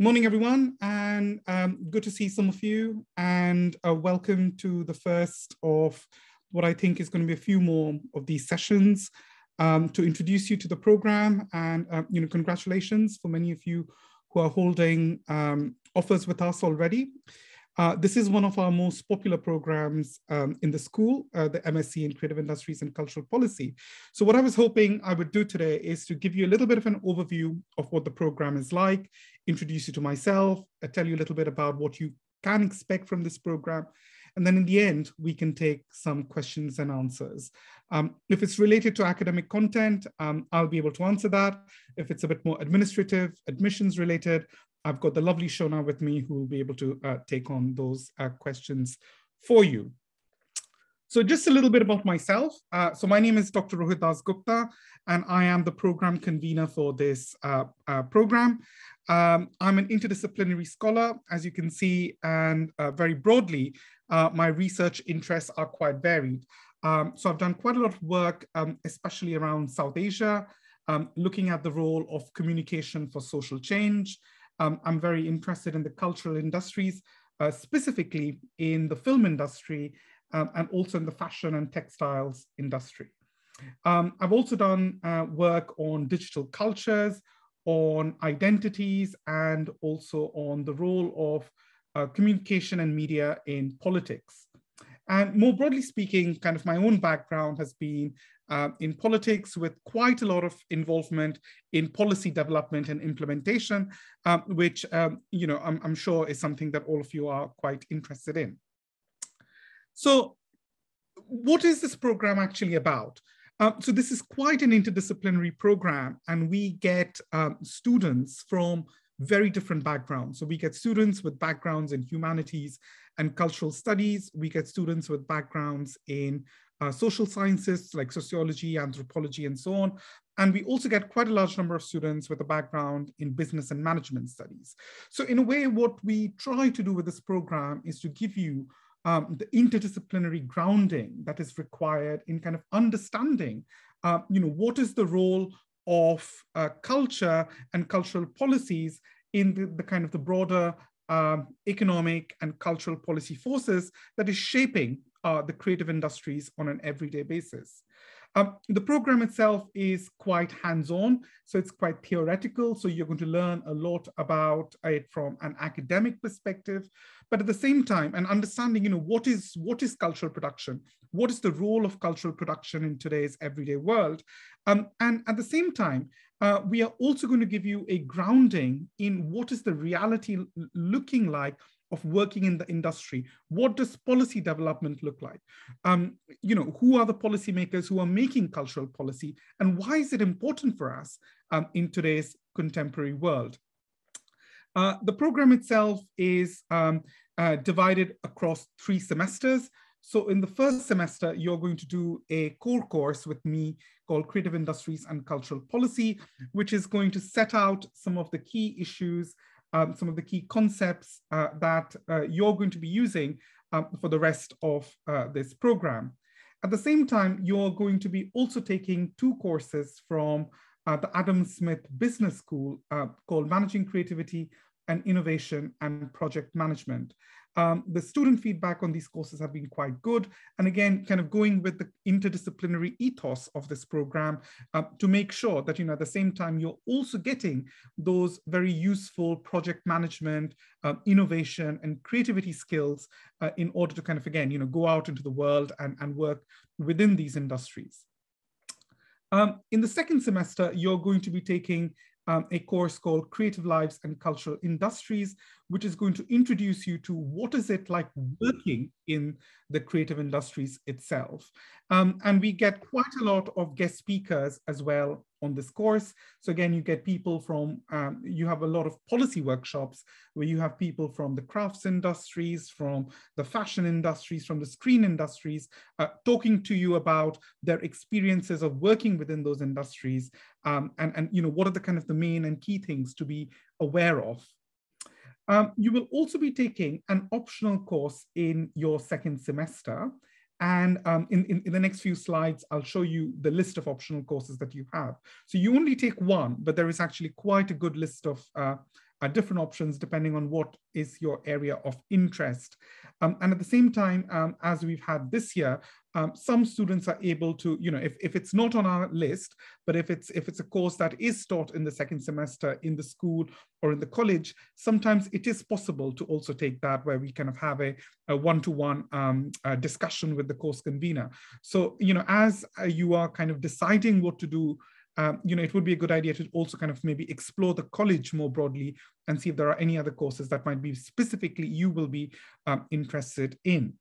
Morning, everyone, and um, good to see some of you. And uh, welcome to the first of what I think is going to be a few more of these sessions um, to introduce you to the program. And uh, you know, congratulations for many of you who are holding um, offers with us already. Uh, this is one of our most popular programs um, in the school, uh, the MSc in Creative Industries and Cultural Policy. So what I was hoping I would do today is to give you a little bit of an overview of what the program is like, introduce you to myself, uh, tell you a little bit about what you can expect from this program, and then in the end, we can take some questions and answers. Um, if it's related to academic content, um, I'll be able to answer that. If it's a bit more administrative, admissions related, I've got the lovely Shona with me who will be able to uh, take on those uh, questions for you. So just a little bit about myself. Uh, so my name is Dr. Rohit Dasgupta, and I am the program convener for this uh, uh, program. Um, I'm an interdisciplinary scholar, as you can see, and uh, very broadly, my research interests are quite varied. Um, so I've done quite a lot of work, um, especially around South Asia, um, looking at the role of communication for social change, um, I'm very interested in the cultural industries, uh, specifically in the film industry um, and also in the fashion and textiles industry. Um, I've also done uh, work on digital cultures, on identities, and also on the role of uh, communication and media in politics. And more broadly speaking, kind of my own background has been uh, in politics with quite a lot of involvement in policy development and implementation, um, which um, you know I'm, I'm, sure is something that all of you are quite interested in. So what is this program actually about? Uh, so this is quite an interdisciplinary program and we get um, students from very different backgrounds. So we get students with backgrounds in humanities and cultural studies. We get students with backgrounds in uh, social sciences like sociology, anthropology, and so on. And we also get quite a large number of students with a background in business and management studies. So in a way, what we try to do with this program is to give you um, the interdisciplinary grounding that is required in kind of understanding, uh, you know, what is the role of uh, culture and cultural policies in the, the kind of the broader um, economic and cultural policy forces that is shaping uh, the creative industries on an everyday basis. Um, the program itself is quite hands-on, so it's quite theoretical. So you're going to learn a lot about it from an academic perspective, but at the same time, and understanding, you know, what is what is cultural production? What is the role of cultural production in today's everyday world? Um, and at the same time, uh, we are also going to give you a grounding in what is the reality looking like of working in the industry? What does policy development look like? Um, you know, who are the policymakers who are making cultural policy and why is it important for us um, in today's contemporary world? Uh, the program itself is um, uh, divided across three semesters. So in the first semester, you're going to do a core course with me called Creative Industries and Cultural Policy, which is going to set out some of the key issues um, some of the key concepts uh, that uh, you're going to be using um, for the rest of uh, this program. At the same time, you're going to be also taking two courses from uh, the Adam Smith Business School uh, called Managing Creativity and Innovation and Project Management. Um, the student feedback on these courses have been quite good. And again, kind of going with the interdisciplinary ethos of this program uh, to make sure that, you know, at the same time, you're also getting those very useful project management, uh, innovation and creativity skills uh, in order to kind of, again, you know, go out into the world and, and work within these industries. Um, in the second semester, you're going to be taking um, a course called Creative Lives and Cultural Industries, which is going to introduce you to what is it like working in the creative industries itself. Um, and we get quite a lot of guest speakers as well on this course. So again, you get people from, um, you have a lot of policy workshops where you have people from the crafts industries, from the fashion industries, from the screen industries, uh, talking to you about their experiences of working within those industries um, and, and you know, what are the kind of the main and key things to be aware of um, you will also be taking an optional course in your second semester. And um, in, in, in, the next few slides, I'll show you the list of optional courses that you have. So you only take one, but there is actually quite a good list of uh, uh, different options depending on what is your area of interest. Um, and at the same time, um, as we've had this year, um, some students are able to, you know, if, if it's not on our list, but if it's if it's a course that is taught in the second semester in the school or in the college, sometimes it is possible to also take that where we kind of have a, one-to-one um, discussion with the course convener. So, you know, as uh, you are kind of deciding what to do um, you know, it would be a good idea to also kind of maybe explore the college more broadly and see if there are any other courses that might be specifically you will be um, interested in.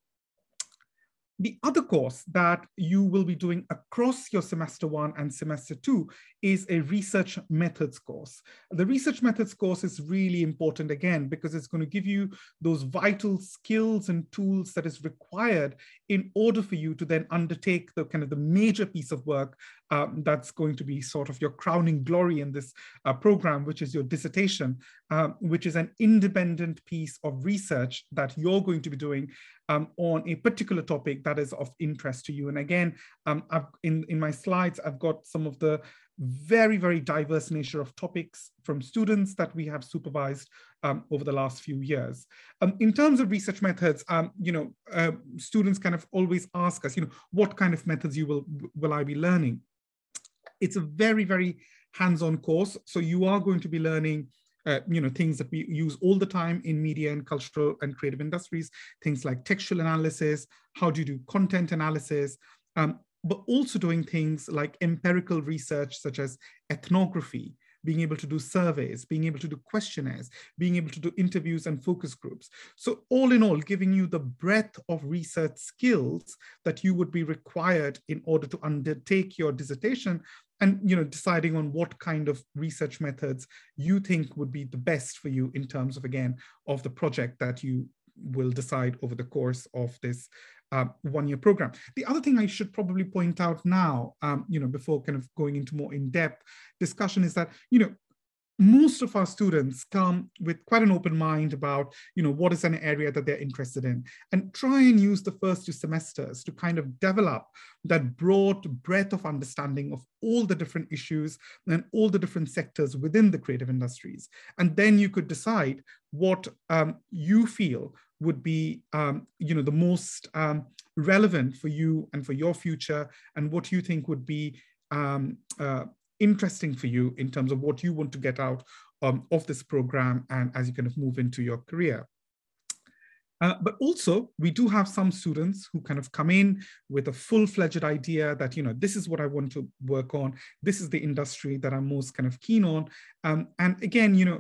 The other course that you will be doing across your semester one and semester two is a research methods course. The research methods course is really important again, because it's going to give you those vital skills and tools that is required in order for you to then undertake the kind of the major piece of work um, that's going to be sort of your crowning glory in this uh, program, which is your dissertation, um, which is an independent piece of research that you're going to be doing um, on a particular topic that is of interest to you. And again, um, in, in my slides, I've got some of the very, very diverse nature of topics from students that we have supervised um, over the last few years. Um, in terms of research methods, um, you know, uh, students kind of always ask us, you know, what kind of methods you will, will I be learning? It's a very, very hands-on course. So you are going to be learning uh, you know, things that we use all the time in media and cultural and creative industries, things like textual analysis, how do you do content analysis, um, but also doing things like empirical research, such as ethnography, being able to do surveys, being able to do questionnaires, being able to do interviews and focus groups. So all in all, giving you the breadth of research skills that you would be required in order to undertake your dissertation and you know deciding on what kind of research methods you think would be the best for you in terms of again of the project that you will decide over the course of this uh, one-year program. The other thing I should probably point out now, um, you know, before kind of going into more in-depth discussion is that, you know, most of our students come with quite an open mind about you know what is an area that they're interested in and try and use the first two semesters to kind of develop that broad breadth of understanding of all the different issues and all the different sectors within the creative industries. And then you could decide what um, you feel would be um, you know the most um, relevant for you and for your future and what you think would be um, uh, interesting for you in terms of what you want to get out um, of this program and as you kind of move into your career. Uh, but also, we do have some students who kind of come in with a full-fledged idea that, you know, this is what I want to work on. This is the industry that I'm most kind of keen on. Um, and again, you know,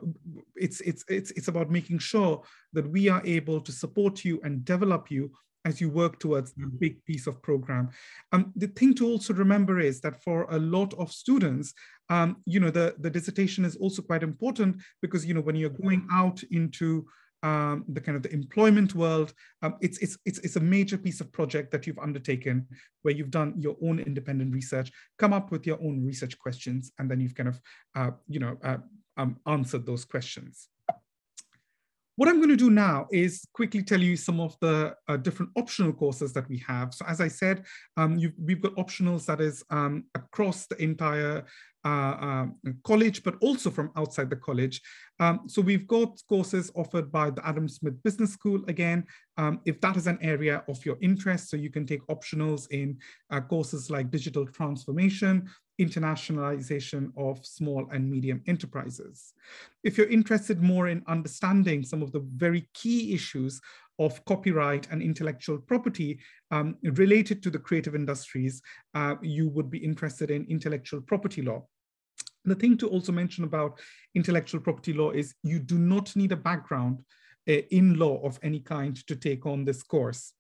it's, it's, it's, it's about making sure that we are able to support you and develop you as you work towards the mm-hmm. big piece of program. Um, the thing to also remember is that for a lot of students, um, you know, the, the dissertation is also quite important because, you know, when you're going out into um, the kind of the employment world, um, it's, it's, it's, it's a major piece of project that you've undertaken where you've done your own independent research, come up with your own research questions, and then you've kind of, uh, you know, uh, um, answered those questions. What I'm going to do now is quickly tell you some of the uh, different optional courses that we have. So as I said, um, we've got optionals that is um, across the entire uh, uh, college, but also from outside the college. Um, so we've got courses offered by the Adam Smith Business School. Again, um, if that is an area of your interest, so you can take optionals in uh, courses like digital transformation, internationalization of small and medium enterprises. If you're interested more in understanding some of the very key issues of copyright and intellectual property um, related to the creative industries, uh, you would be interested in intellectual property law. The thing to also mention about intellectual property law is you do not need a background uh, in law of any kind to take on this course.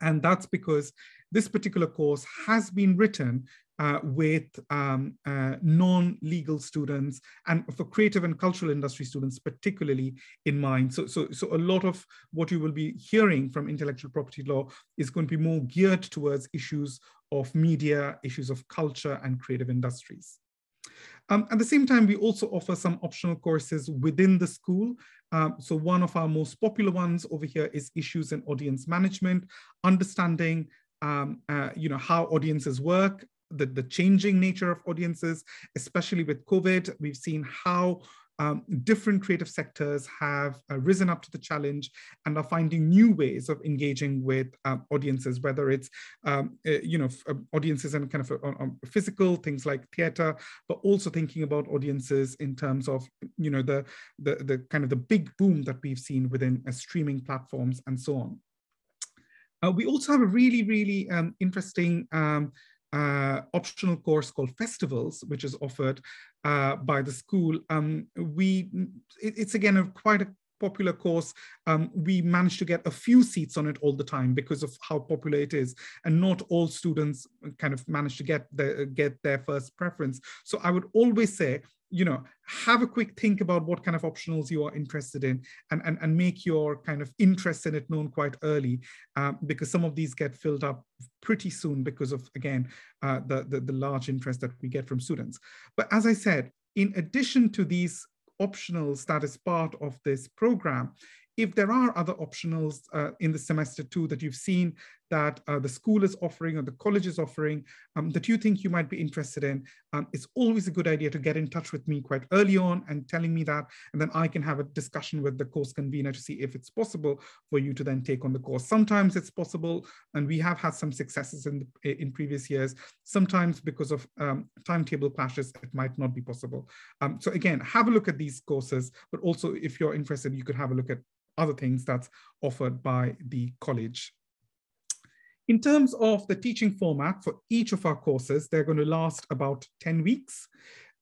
And that's because this particular course has been written uh, with um, uh, non-legal students and for creative and cultural industry students particularly in mind. So, so, so a lot of what you will be hearing from intellectual property law is going to be more geared towards issues of media, issues of culture and creative industries. Um, at the same time, we also offer some optional courses within the school. Um, so one of our most popular ones over here is issues and audience management, understanding um, uh, you know, how audiences work the, the changing nature of audiences, especially with COVID. We've seen how um, different creative sectors have uh, risen up to the challenge and are finding new ways of engaging with um, audiences, whether it's, um, uh, you know, uh, audiences and kind of physical things like theater, but also thinking about audiences in terms of, you know, the, the, the kind of the big boom that we've seen within uh, streaming platforms and so on. Uh, we also have a really, really um, interesting um, uh, optional course called Festivals, which is offered uh, by the school. Um, we, it, it's again a quite a popular course. Um, we managed to get a few seats on it all the time because of how popular it is, and not all students kind of manage to get the, get their first preference. So I would always say you know, have a quick think about what kind of optionals you are interested in and, and, and make your kind of interest in it known quite early um, because some of these get filled up pretty soon because of, again, uh, the, the, the large interest that we get from students. But as I said, in addition to these optionals that is part of this program, if there are other optionals uh, in the semester two that you've seen that uh, the school is offering or the college is offering um, that you think you might be interested in, um, it's always a good idea to get in touch with me quite early on and telling me that, and then I can have a discussion with the course convener to see if it's possible for you to then take on the course. Sometimes it's possible, and we have had some successes in, the, in previous years. Sometimes because of um, timetable clashes, it might not be possible. Um, so again, have a look at these courses, but also if you're interested, you could have a look at other things that's offered by the college. In terms of the teaching format for each of our courses, they're going to last about 10 weeks.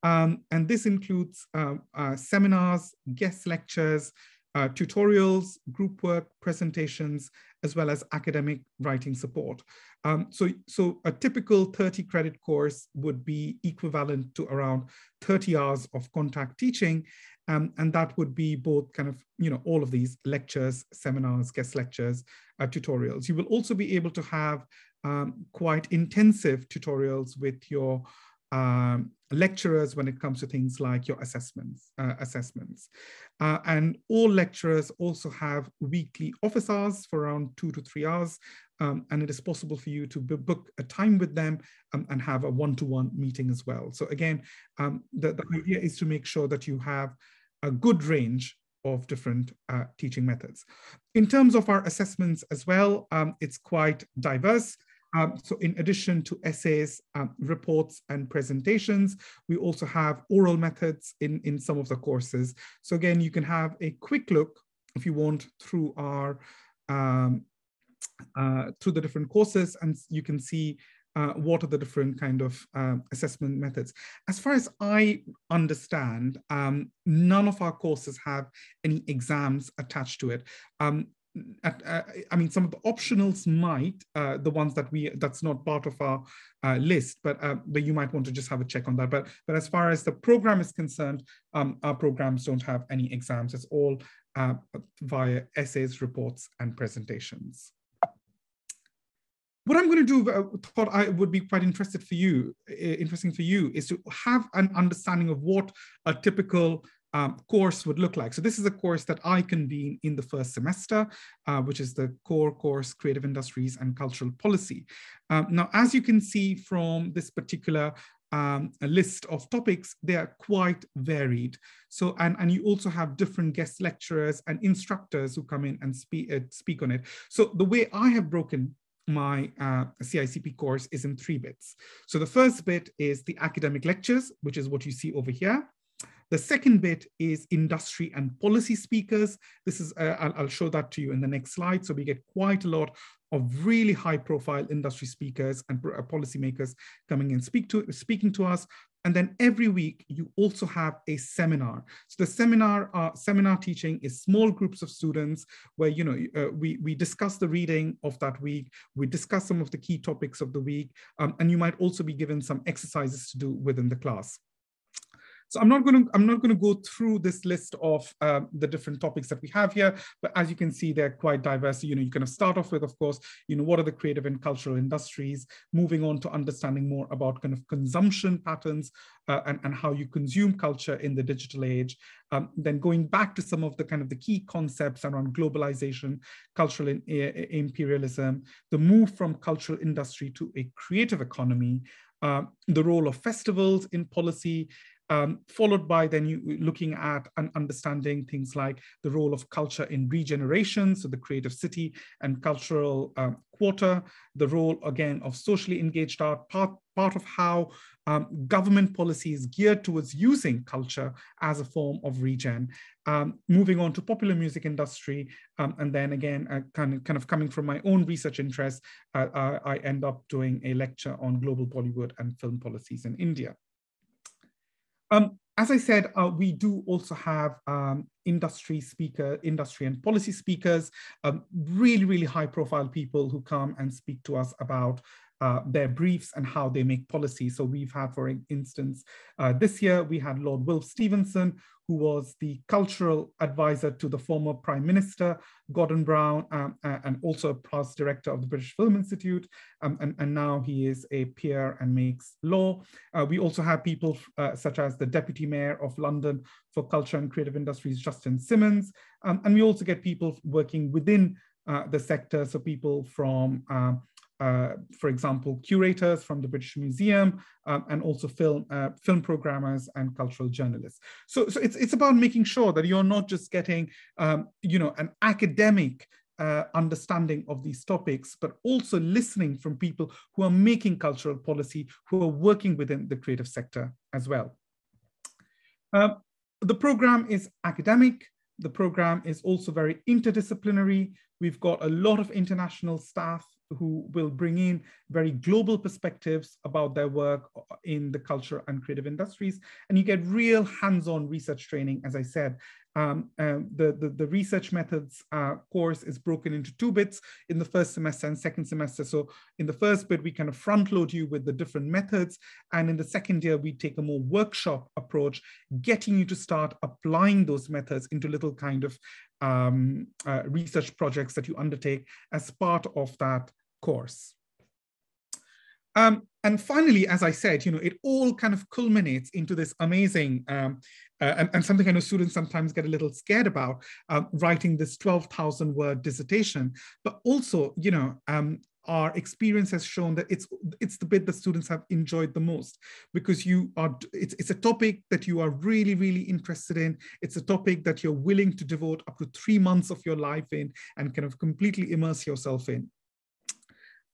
Um, and this includes uh, uh, seminars, guest lectures, uh, tutorials, group work, presentations, as well as academic writing support. Um, so, so a typical 30 credit course would be equivalent to around 30 hours of contact teaching. Um, and that would be both kind of, you know, all of these lectures, seminars, guest lectures, uh, tutorials. You will also be able to have um, quite intensive tutorials with your um, lecturers when it comes to things like your assessments. Uh, assessments. Uh, and all lecturers also have weekly office hours for around two to three hours. Um, and it is possible for you to book a time with them um, and have a one-to-one -one meeting as well. So again, um, the, the idea is to make sure that you have a good range of different uh, teaching methods. In terms of our assessments as well, um, it's quite diverse. Um, so in addition to essays, um, reports, and presentations, we also have oral methods in, in some of the courses. So again, you can have a quick look, if you want, through our um, uh, through the different courses, and you can see uh, what are the different kind of um, assessment methods. As far as I understand, um, none of our courses have any exams attached to it. Um, at, uh, I mean, some of the optionals might, uh, the ones that we, that's not part of our uh, list, but uh, but you might want to just have a check on that. But but as far as the program is concerned, um, our programs don't have any exams. It's all uh, via essays, reports, and presentations what I'm going to do, uh, thought I would be quite interested for you, interesting for you, is to have an understanding of what a typical um, course would look like. So this is a course that I convene in the first semester, uh, which is the core course, Creative Industries and Cultural Policy. Um, now, as you can see from this particular um, list of topics, they are quite varied. So, and, and you also have different guest lecturers and instructors who come in and speak, uh, speak on it. So the way I have broken my uh, CICP course is in three bits. So the first bit is the academic lectures, which is what you see over here. The second bit is industry and policy speakers. This is, uh, I'll, I'll, show that to you in the next slide. So we get quite a lot of really high profile industry speakers and uh, policymakers coming and speak to, speaking to us. And then every week you also have a seminar. So the seminar uh, seminar teaching is small groups of students where you know uh, we we discuss the reading of that week, we discuss some of the key topics of the week, um, and you might also be given some exercises to do within the class. So I'm not going to I'm not going to go through this list of uh, the different topics that we have here, but as you can see, they're quite diverse. You know, you of start off with, of course, you know, what are the creative and cultural industries, moving on to understanding more about kind of consumption patterns uh, and, and how you consume culture in the digital age. Um, then going back to some of the kind of the key concepts around globalization, cultural in, imperialism, the move from cultural industry to a creative economy, uh, the role of festivals in policy, um, followed by then you looking at and understanding things like the role of culture in regeneration, so the creative city and cultural um, quarter, the role again of socially engaged art, part, part of how um, government policy is geared towards using culture as a form of regen. Um, moving on to popular music industry, um, and then again, uh, kind, of, kind of coming from my own research interest, uh, I, I end up doing a lecture on global Bollywood and film policies in India. Um, as I said, uh, we do also have um, industry speaker, industry and policy speakers, um, really, really high profile people who come and speak to us about uh, their briefs and how they make policy. So we've had, for instance, uh, this year we had Lord Wilf Stevenson, who was the cultural advisor to the former Prime Minister, Gordon Brown, um, and also a past director of the British Film Institute. Um, and, and, now he is a peer and makes law. Uh, we also have people uh, such as the Deputy Mayor of London for Culture and Creative Industries, Justine Simons. Um, and we also get people working within uh, the sector, so people from um, uh, for example, curators from the British Museum, um, and also film uh, film programmers and cultural journalists. So, so it's it's about making sure that you're not just getting, um, you know, an academic uh, understanding of these topics, but also listening from people who are making cultural policy, who are working within the creative sector as well. Um, the program is academic. The program is also very interdisciplinary. We've got a lot of international staff who will bring in very global perspectives about their work in the culture and creative industries. And you get real hands-on research training, as I said. Um, uh, the, the, the, research methods uh, course is broken into two bits in the first semester and second semester. So in the first bit, we kind of front load you with the different methods. And in the second year, we take a more workshop approach, getting you to start applying those methods into little kind of um, uh, research projects that you undertake as part of that course. Um, and finally, as I said, you know, it all kind of culminates into this amazing, um, uh, and, and, something I know students sometimes get a little scared about, uh, writing this 12,000 word dissertation, but also, you know, um, our experience has shown that it's it's the bit that students have enjoyed the most because you are it's, it's a topic that you are really really interested in. It's a topic that you're willing to devote up to three months of your life in and kind of completely immerse yourself in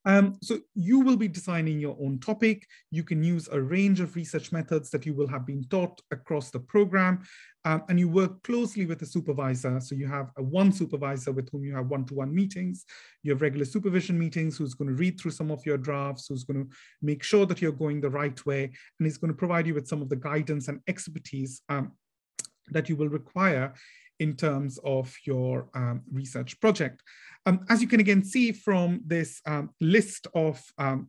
um, so you will be designing your own topic. You can use a range of research methods that you will have been taught across the program. Um, and you work closely with a supervisor. So you have a one supervisor with whom you have one-to-one -one meetings. You have regular supervision meetings who's going to read through some of your drafts, who's going to make sure that you're going the right way, and he's going to provide you with some of the guidance and expertise um, that you will require in terms of your um, research project. Um, as you can again see from this um, list of um,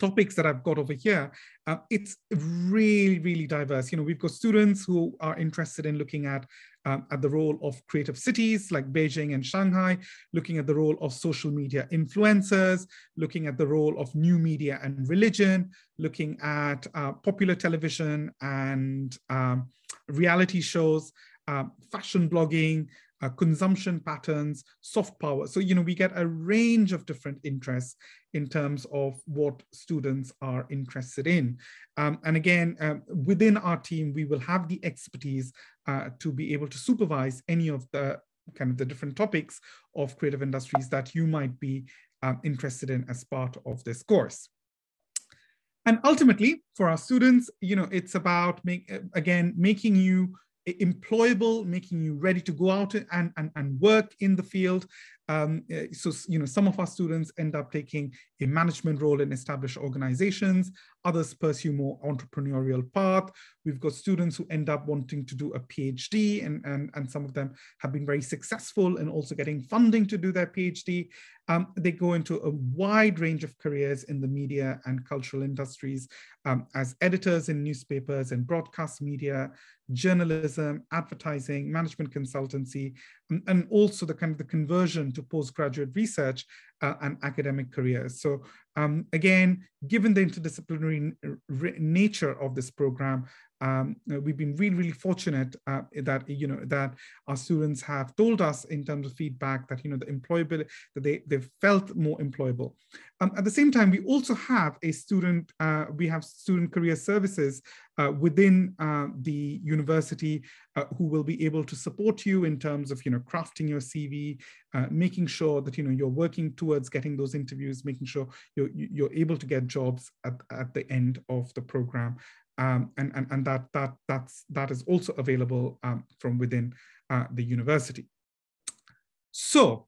topics that I've got over here, uh, it's really, really diverse. You know, we've got students who are interested in looking at, um, at the role of creative cities like Beijing and Shanghai, looking at the role of social media influencers, looking at the role of new media and religion, looking at uh, popular television and um, reality shows, uh, fashion blogging, uh, consumption patterns, soft power. So, you know, we get a range of different interests in terms of what students are interested in. Um, and again, um, within our team, we will have the expertise uh, to be able to supervise any of the kind of the different topics of creative industries that you might be um, interested in as part of this course. And ultimately, for our students, you know, it's about make, again making you employable, making you ready to go out and, and, and work in the field. Um, eh, so, you know, some of our students end up taking a management role in established organizations. Others pursue more entrepreneurial path. We've got students who end up wanting to do a PhD and, and, and some of them have been very successful in also getting funding to do their PhD. Um, they go into a wide range of careers in the media and cultural industries um, as editors in newspapers and broadcast media, journalism, advertising, management consultancy, and, also the kind of the conversion to postgraduate research uh, and academic careers. So um, again, given the interdisciplinary nature of this program, um, we've been really, really fortunate uh, that you know that our students have told us in terms of feedback that you know the employability that they they've felt more employable. Um, at the same time, we also have a student uh, we have student career services uh, within uh, the university uh, who will be able to support you in terms of you know crafting your CV, uh, making sure that you know you're working towards getting those interviews, making sure you're you're able to get jobs at, at the end of the program um, and, and, and that, that, that's, that is also available um, from within uh, the university. So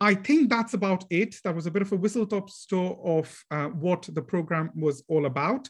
I think that's about it. That was a bit of a whistle-top tour of uh, what the program was all about.